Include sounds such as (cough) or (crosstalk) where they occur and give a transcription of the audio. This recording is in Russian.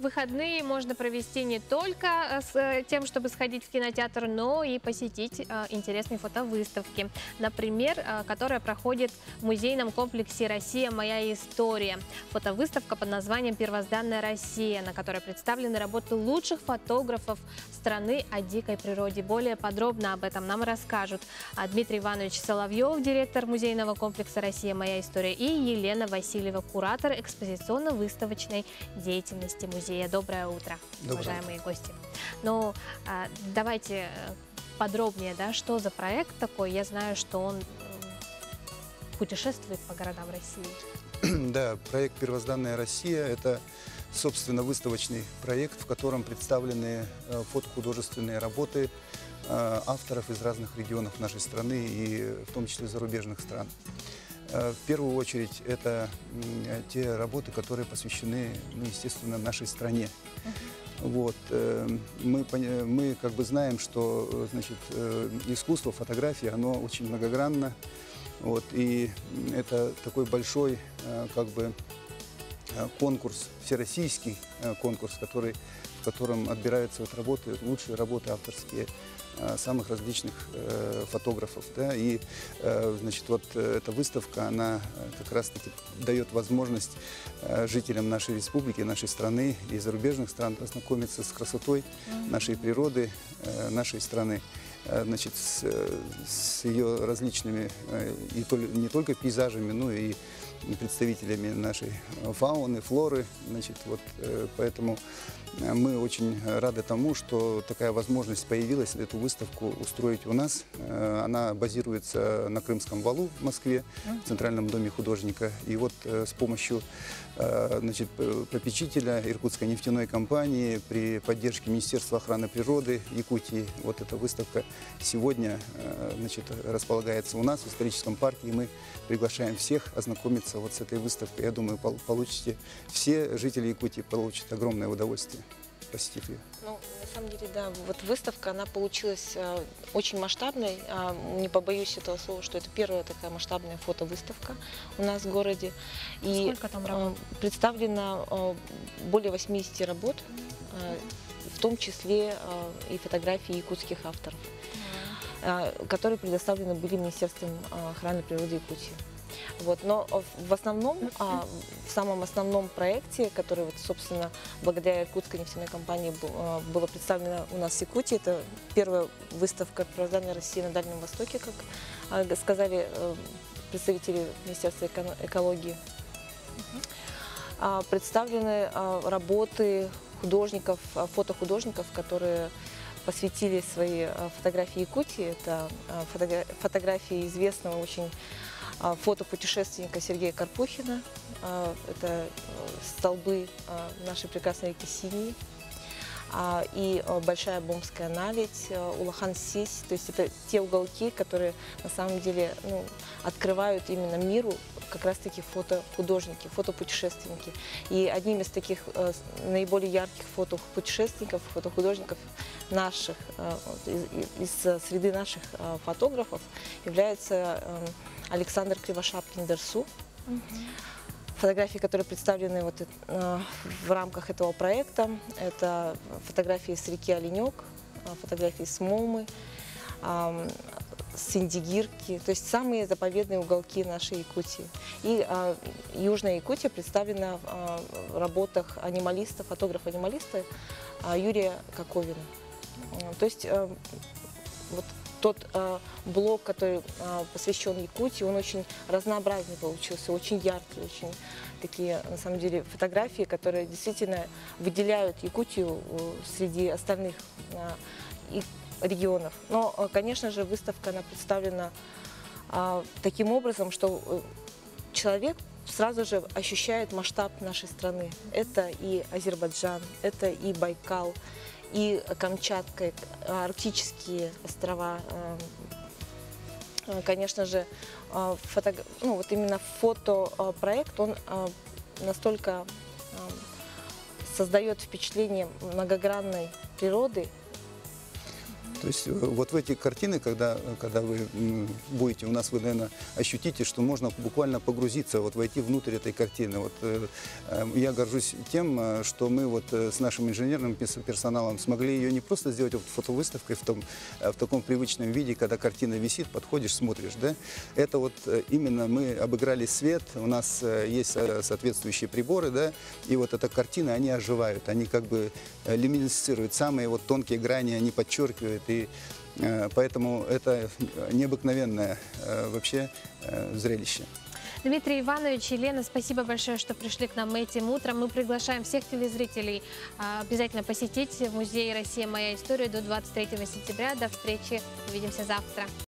выходные можно провести не только э, с э, тем, чтобы сходить в кинотеатр, но и посетить э, интересные фотовыставки. Например, которая проходит в музейном комплексе «Россия. Моя история». Фотовыставка под названием «Первозданная Россия», на которой представлены работы лучших фотографов страны о дикой природе. Более подробно об этом нам расскажут а, Дмитрий Иванович Соловьев, директор музейного комплекса «Россия. Моя история», и Елена Васильева, куратор экспозиционно-выставочной деятельности музея. Доброе утро, Доброе уважаемые гости. Ну, а, давайте э, подробнее, да, что за проект такой. Я знаю, что он путешествует по городам России. (clears throat) Да, проект «Первозданная Россия» — это, собственно, выставочный проект, в котором представлены э, фотохудожественные работы э, авторов из разных регионов нашей страны и в том числе зарубежных стран. Э, В первую очередь это те работы, которые посвящены, ну, естественно, нашей стране. Вот. э, Мы, мы как бы знаем, что э, значит, искусство, фотография, оно очень многогранно. Вот. И это такой большой как бы конкурс, всероссийский конкурс, который, в котором отбираются вот работы, лучшие работы авторские самых различных э, фотографов. Да? И э, значит, вот э, эта выставка, она э, как раз-таки дает возможность э, жителям нашей республики, нашей страны и зарубежных стран ознакомиться с красотой нашей природы, э, нашей страны э, значит, с, э, с ее различными, э, и не только пейзажами, но и представителями нашей фауны, флоры. Значит, вот, э, поэтому э, мы очень рады тому, что такая возможность появилась эту выставку устроить у нас. Э, Она базируется на Крымском валу в Москве, в Центральном доме художника. И вот с помощью значит, попечителя Иркутской нефтяной компании при поддержке Министерства охраны природы Якутии вот эта выставка сегодня значит, располагается у нас в историческом парке, и мы приглашаем всех ознакомиться вот с этой выставкой. Я думаю, пол- получите, все жители Якутии получат огромное удовольствие, посетив ее. Ну, на самом деле, да, вот выставка, она получилась э, очень масштабной. А, не побоюсь этого слова, что это первая такая масштабная фотовыставка у нас в городе. И Сколько там э, работ? представлено э, более 80 работ, э, в том числе э, и фотографии якутских авторов, э, которые предоставлены были Министерством э, охраны природы Якутии. Вот, но в- основном, а, в самом основном проекте, который, вот, собственно, благодаря Иркутской нефтяной компании э, было представлено у нас в Якутии, это первая выставка «Первозданная России на Дальнем Востоке», как а, сказали э, представители Министерства эко- экологии. А, Представлены а, работы художников, а, фотохудожников, которые посвятили свои а, фотографии Якутии. Это а, фотогра- фотографии известного очень а, фотопутешественника Сергея Карпухина. А, Это э, столбы а, нашей прекрасной реки Синии. А, И а, Большая Бомская наледь, а, Улахан Сись. То есть это те уголки, которые на самом деле ну, открывают именно миру как раз-таки фотохудожники, фотопутешественники. И одним из таких э, наиболее ярких фотопутешественников, фотохудожников наших, э, из, из, э, среды наших э, фотографов является э, Александр Кривошапкин-Дерсу. Фотографии, которые представлены вот, э, в рамках этого проекта, это фотографии с реки Оленек, э, фотографии с Момы, ам, с Индигирки, то есть самые заповедные уголки нашей Якутии. И а, Южная Якутия представлена а, в работах анималиста, фотографа-анималиста а, Юрия Коковина. А, То есть а, вот тот а, блок, который а, посвящен Якутии, он очень разнообразный получился, очень яркий, очень такие, на самом деле, фотографии, которые действительно выделяют Якутию э, среди остальных и регионов. Но, э, конечно же, выставка она представлена а, таким образом, что э, человек сразу же ощущает масштаб нашей страны. Это и Азербайджан, это и Байкал, и Камчатка, арктические острова. э, э, Конечно же, э, фото, ну, вот именно фотопроект, он э, настолько э, создает впечатление многогранной природы, То есть э, вот в эти картины, когда, когда вы будете у нас, вы, наверное, ощутите, что можно буквально погрузиться, вот войти внутрь этой картины. Вот э, э, я горжусь тем, э, что мы вот э, с нашим инженерным персоналом смогли ее не просто сделать вот фотовыставкой в, том, э, в таком привычном виде, когда картина висит, подходишь, смотришь, да. Это вот э, именно мы обыграли свет, у нас э, есть э, соответствующие приборы, да, и вот эта картина, они оживают, они как бы э, люминесцируют, самые вот тонкие грани они подчеркивают, и э, поэтому это необыкновенное э, вообще э, зрелище. Дмитрий Иванович и Лена, спасибо большое, что пришли к нам этим утром. Мы приглашаем всех телезрителей а, обязательно посетить музей «Россия. Моя история» до 23 сентября. До встречи. Увидимся завтра.